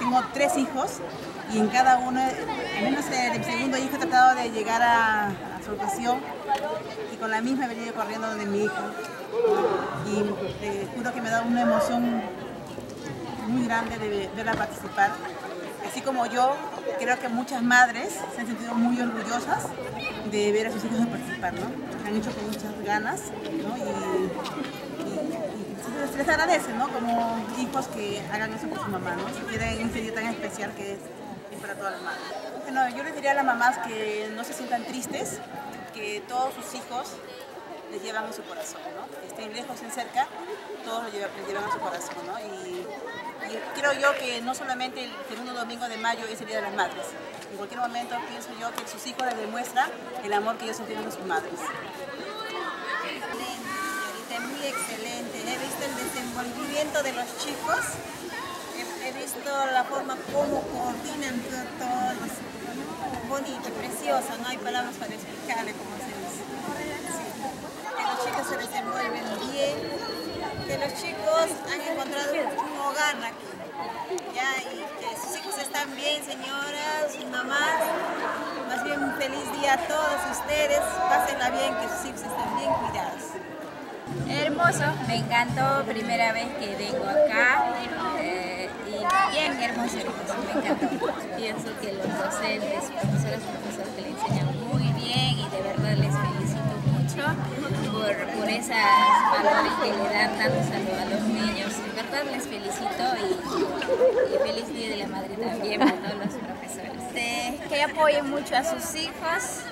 tengo tres hijos y en cada uno, al menos mi segundo hijo he tratado de llegar a, su ocasión y con la misma he venido corriendo donde mi hijo. Y eh, juro que me da una emoción muy grande de verla participar. Así como yo, creo que muchas madres se han sentido muy orgullosas de ver a sus hijos participar, ¿no? Han hecho con muchas ganas, ¿no? Y se les agradece, ¿no? Como hijos que hagan eso por su mamá, ¿no? Se quieren en un día tan especial que es, para todas las madres. Bueno, yo les diría a las mamás que no se sientan tristes, que todos sus hijos les llevan en su corazón, ¿no? Estén lejos, en cerca, todos los llevan, les llevan en su corazón, ¿no? Y, creo yo que no solamente el segundo domingo de mayo es el Día de las Madres. En cualquier momento pienso yo que sus hijos les demuestran el amor que ellos sintieron a sus madres. Excelente, muy excelente. De los chicos, he, visto la forma como coordinan todos. Bonito, precioso, no hay palabras para explicarle cómo se dice. Que los chicos se desenvuelven bien, que los chicos han encontrado un hogar aquí. Ya, y que sus hijos están bien, señoras, mamás. Más bien un feliz día a todos ustedes. Pásenla bien, que sus hijos estén bien cuidados. Hermoso, me encantó, primera vez que vengo acá. Eh, y bien hermoso, hermoso, me encantó. Pienso que los docentes, profesoras y profesores que le enseñan muy bien y de verdad les felicito mucho por, por esas valores que le dan tanto salud a los niños. De verdad les felicito y, feliz Día de la Madre también a todos los profesores. Que apoyen mucho a sus hijos,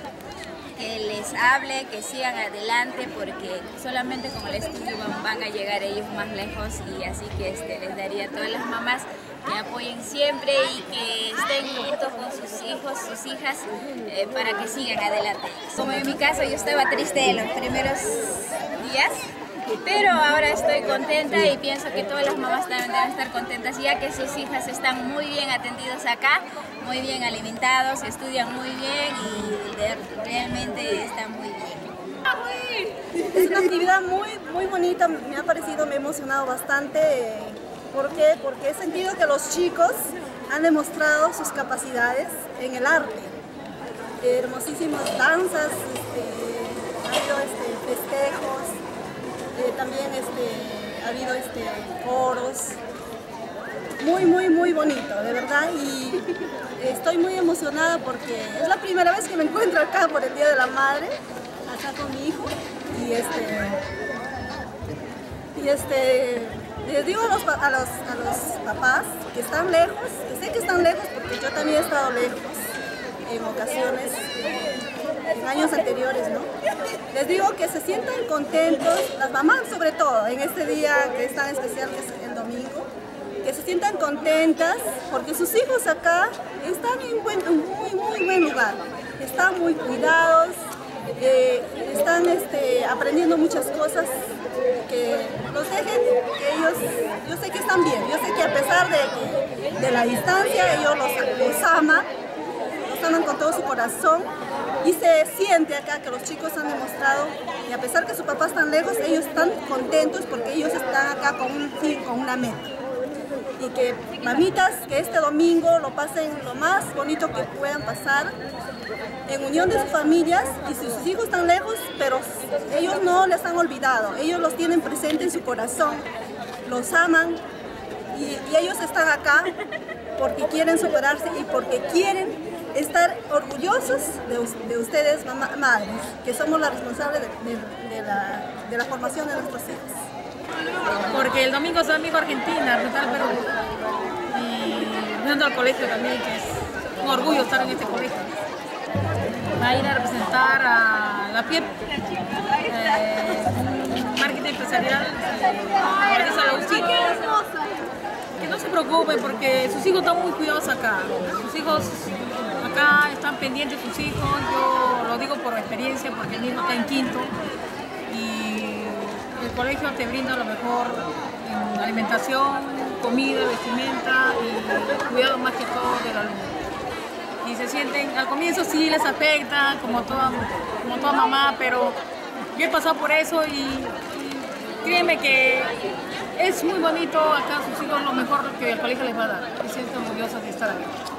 que les hable, que sigan adelante, porque solamente con el estudio van, a llegar ellos más lejos y así que este, les daría a todas las mamás que apoyen siempre y que estén juntos con sus hijos, sus hijas, eh, para que sigan adelante. Como en mi caso yo estaba triste en los primeros días, pero ahora estoy contenta y pienso que todas las mamás también deben estar contentas ya que sus hijas están muy bien atendidas acá, muy bien alimentados, estudian muy bien y realmente están muy bien. Es una actividad muy, muy bonita, me ha parecido, me ha emocionado bastante. ¿Por qué? Porque he sentido que los chicos han demostrado sus capacidades en el arte. Hermosísimas danzas, este, este, festejos, eh, también este, ha habido este, coros. Muy, muy, muy bonito, de verdad. Y estoy muy emocionada porque es la primera vez que me encuentro acá por el Día de la Madre, acá con mi hijo. Y este, y este les digo a los, a, los, a los papás que están lejos, que sé que están lejos porque yo también he estado lejos en ocasiones, en años anteriores, ¿no? Les digo que se sientan contentos, las mamás sobre todo, en este día que es tan especial que es el domingo, que se sientan contentas porque sus hijos acá están en buen, muy, muy buen lugar, están muy cuidados, eh, están este, aprendiendo muchas cosas que los dejen, que ellos, yo sé que están bien, yo sé que a pesar de, de la distancia ellos los, los aman, aman con todo su corazón. Y se siente acá que los chicos han demostrado y a pesar que su papá están lejos, ellos están contentos porque ellos están acá con un fin, con una meta. Y que mamitas, que este domingo lo pasen lo más bonito que puedan pasar en unión de sus familias. Y si sus hijos están lejos, pero ellos no les han olvidado, ellos los tienen presentes en su corazón, los aman y, y ellos están acá porque quieren superarse y porque quieren estar orgullosos de, de ustedes, mamá, madres, que somos las responsables de, la, de la formación de nuestros hijos. Porque el domingo es domingo Argentina, representar Perú. Y yendo al colegio también, que es un orgullo estar en este colegio. Va a ir a representar a la PIEP, eh, marketing empresarial, eh. Que no se preocupen porque sus hijos están muy cuidados acá. Sus hijos están pendientes sus hijos, yo lo digo por experiencia porque mi hijo está en quinto y el colegio te brinda lo mejor en alimentación, comida, vestimenta y cuidado más que todo del alumno. Y se sienten, al comienzo sí les afecta, como toda, como toda mamá, pero yo he pasado por eso y, créeme que es muy bonito acá sus hijos, lo mejor que el colegio les va a dar. Y siento orgullosa de estar aquí.